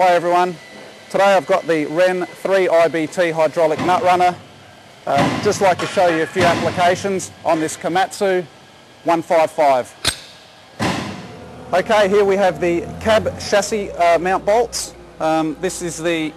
Hi everyone. Today I've got the Ren 3 IBT hydraulic nut runner. Um, just like to show you a few applications on this Komatsu 155. Okay, here we have the cab chassis uh, mount bolts. Um, this is the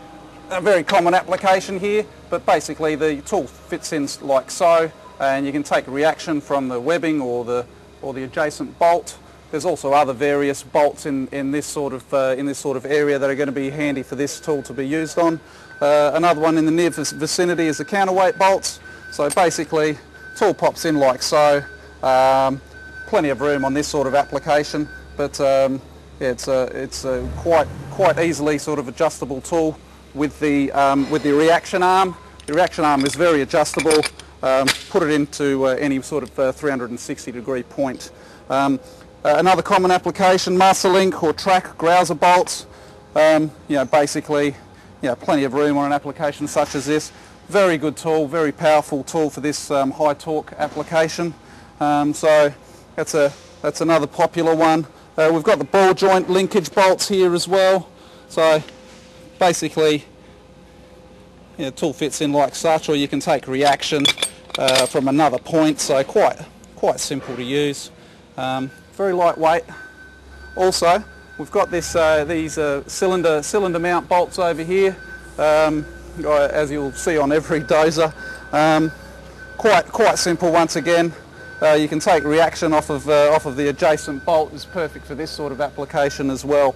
a very common application here, but basically the tool fits in like so, and you can take reaction from the webbing or the or the adjacent bolt there's also other various bolts in, in, this sort of, uh, in this sort of area that are going to be handy for this tool to be used on. Uh, another one in the near vicinity is the counterweight bolts. So basically, tool pops in like so. Um, plenty of room on this sort of application, but um, it's, a, it's a quite, quite easily sort of adjustable tool with the, um, with the reaction arm. The reaction arm is very adjustable. Um, put it into uh, any sort of uh, 360 degree point. Um, uh, another common application, master link or track grouser bolts. Um, you know, basically, you know, plenty of room on an application such as this. Very good tool, very powerful tool for this um, high torque application. Um, so that's a that's another popular one. Uh, we've got the ball joint linkage bolts here as well. So basically, you know, tool fits in like such, or you can take reaction uh, from another point. So quite quite simple to use. Um, very lightweight. Also, we've got this, uh, these uh, cylinder, cylinder mount bolts over here, um, as you'll see on every dozer. Um, quite, quite simple once again. Uh, you can take reaction off of, uh, off of the adjacent bolt, is perfect for this sort of application as well.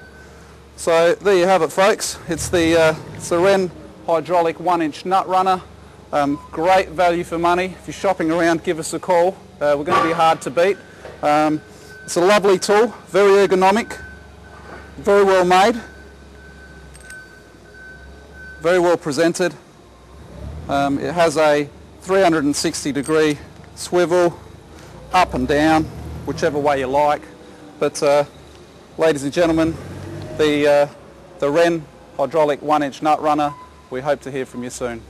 So there you have it folks, it's the, uh, it's the Ren hydraulic one inch nut runner. Um, great value for money. If you're shopping around, give us a call. Uh, we're going to be hard to beat. Um, it's a lovely tool, very ergonomic, very well made, very well presented. Um, it has a 360 degree swivel, up and down, whichever way you like. But uh, ladies and gentlemen, the, uh, the Ren hydraulic one inch nut runner, we hope to hear from you soon.